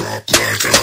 drop like